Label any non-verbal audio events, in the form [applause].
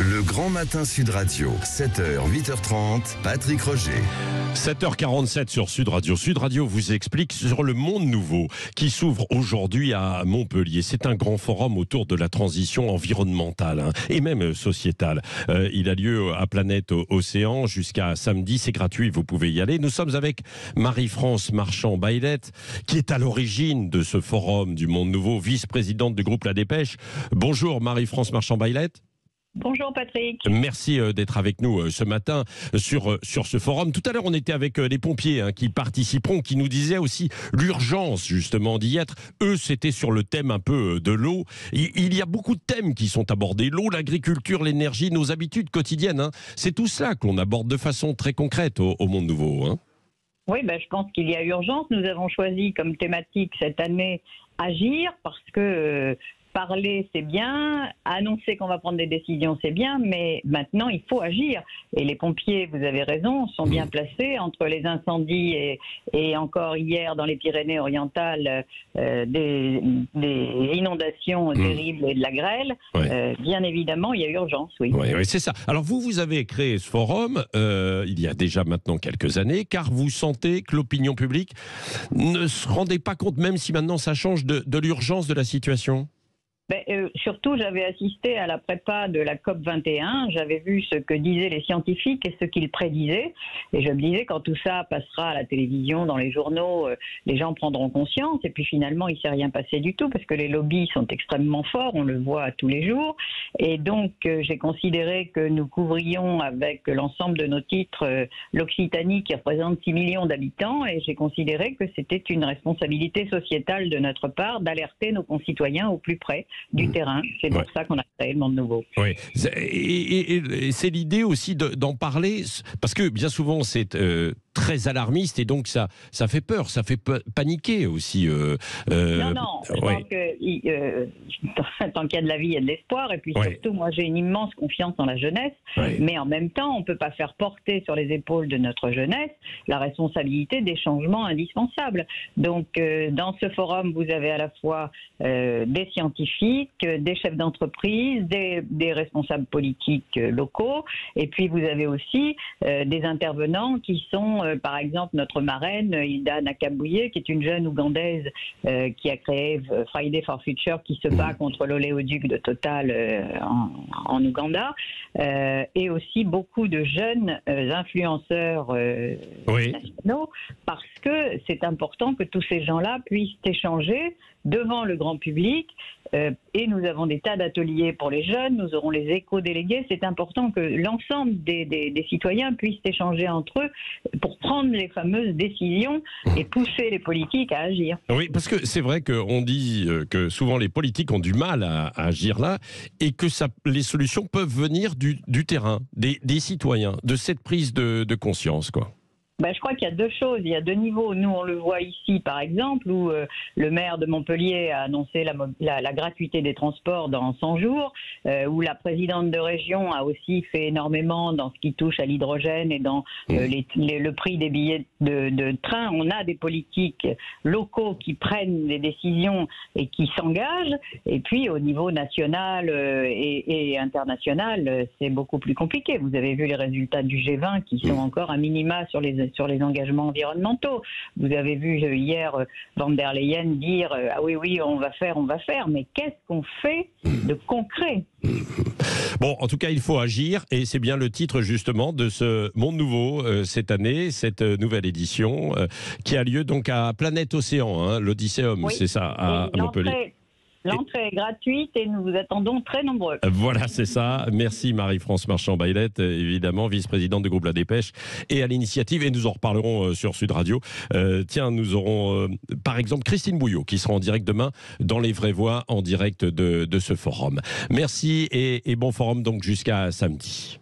Le grand matin Sud Radio, 7h, 8h30, Patrick Roger. 7h47 sur Sud Radio. Sud Radio vous explique sur le monde nouveau qui s'ouvre aujourd'hui à Montpellier. C'est un grand forum autour de la transition environnementale hein, et même sociétale. Euh, il a lieu à Planète Océan jusqu'à samedi. C'est gratuit, vous pouvez y aller. Nous sommes avec Marie-France Marchand-Bailette qui est à l'origine de ce forum du monde nouveau, vice-présidente du groupe La Dépêche. Bonjour Marie-France Marchand-Bailette. Bonjour Patrick. Merci euh, d'être avec nous euh, ce matin euh, sur, sur ce forum. Tout à l'heure, on était avec les pompiers hein, qui participeront, qui nous disaient aussi l'urgence justement d'y être. Eux, c'était sur le thème un peu de l'eau. Il y a beaucoup de thèmes qui sont abordés. L'eau, l'agriculture, l'énergie, nos habitudes quotidiennes. Hein. C'est tout cela qu'on aborde de façon très concrète au, Monde Nouveau. Hein. Oui, ben, je pense qu'il y a urgence. Nous avons choisi comme thématique cette année agir parce que parler, c'est bien, annoncer qu'on va prendre des décisions, c'est bien, mais maintenant, il faut agir. Et les pompiers, vous avez raison, sont bien placés entre les incendies et, encore hier dans les Pyrénées-Orientales, euh, des, inondations mmh. terribles et de la grêle. Euh, bien évidemment, il y a urgence, oui. Oui, c'est ça. Alors vous, vous avez créé ce forum euh, il y a déjà maintenant quelques années, car vous sentez que l'opinion publique ne se rendait pas compte, même si maintenant ça change, de l'urgence de la situation ben, euh, surtout, j'avais assisté à la prépa de la COP 21. J'avais vu ce que disaient les scientifiques et ce qu'ils prédisaient. Et je me disais, quand tout ça passera à la télévision, dans les journaux, euh, les gens prendront conscience. Et puis finalement, il ne s'est rien passé du tout parce que les lobbies sont extrêmement forts. On le voit tous les jours. Et donc, euh, j'ai considéré que nous couvrions avec l'ensemble de nos titres l'Occitanie qui représente 6 millions d'habitants. Et j'ai considéré que c'était une responsabilité sociétale de notre part d'alerter nos concitoyens au plus près du mm. terrain. C'est pour ça qu'on a créé le Monde Nouveau. Oui. Et, c'est l'idée aussi d'en parler, parce que bien souvent, c'est euh, très alarmiste et donc ça, ça fait peur, ça fait paniquer aussi. Euh, euh, non, non, que euh, [laughs] tant qu'il y a de la vie, il y a de l'espoir. Et puis surtout, moi j'ai une immense confiance dans la jeunesse, mais en même temps, on ne peut pas faire porter sur les épaules de notre jeunesse la responsabilité des changements indispensables. Donc dans ce forum, vous avez à la fois des scientifiques, des chefs d'entreprise, des, des, responsables politiques locaux, et puis vous avez aussi des intervenants qui sont euh, par exemple, notre marraine, Hilda Nakabouye, qui est une jeune Ougandaise euh, qui a créé euh, Friday for Future, qui se bat contre l'oléoduc de Total en, Ouganda, et aussi beaucoup de jeunes influenceurs nationaux, parce que c'est important que tous ces gens-là puissent échanger devant le grand public. Et nous avons des tas d'ateliers pour les jeunes, nous aurons les éco-délégués. C'est important que l'ensemble des, citoyens puissent échanger entre eux pour prendre les fameuses décisions et pousser les politiques à agir. Oui, parce que c'est vrai qu'on dit euh, que souvent les politiques ont du mal à, agir là et que les solutions peuvent venir du, terrain, des, citoyens, de cette prise de, de conscience. quoi. Ben, je crois qu'il y a deux choses. Il y a deux niveaux. Nous, on le voit ici, par exemple, où euh, le maire de Montpellier a annoncé la, la, gratuité des transports dans 100 jours, euh, où la présidente de région a aussi fait énormément dans ce qui touche à l'hydrogène et dans euh, les, le prix des billets de, de, train. On a des politiques locaux qui prennent des décisions et qui s'engagent. Et puis, au niveau national et, et international, c'est beaucoup plus compliqué. Vous avez vu les résultats du G20 qui sont encore à minima sur les sur les engagements environnementaux. Vous avez vu euh, hier euh, Van der Leyen dire euh, ah oui oui on va faire on va faire, mais qu'est-ce qu'on fait de concret? Bon, en tout cas, il faut agir et c'est bien le titre justement de ce Monde Nouveau cette année, cette nouvelle édition qui a lieu donc à Planète Océan, hein, l'Odysseum, c'est ça, à Montpellier. L'entrée est gratuite et nous vous attendons très nombreux. Voilà, c'est ça. Merci Marie-France Marchand-Bailette, évidemment, vice-présidente du groupe La Dépêche et à l'initiative. Et nous en reparlerons euh, sur Sud Radio. Euh, tiens, nous aurons euh, par exemple Christine Bouillot qui sera en direct demain dans Les Vraies Voix en direct de, ce forum. Merci et, et bon forum donc jusqu'à samedi.